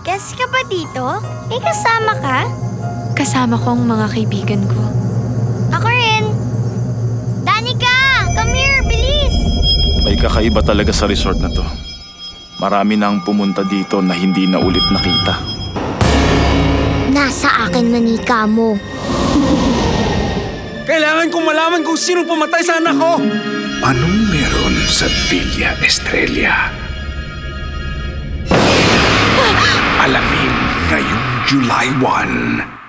Umalis ka ba dito? May kasama ka? Kasama ko ang mga kaibigan ko. Ako rin. Danica! Come here, bilis! May kakaiba talaga sa resort na to. Marami na ang pumunta dito na hindi na ulit nakita. Nasa akin manika mo. Kailangan kong malaman kung sino pumatay sa anak ko! Anong meron sa Villa Estrella? July 1.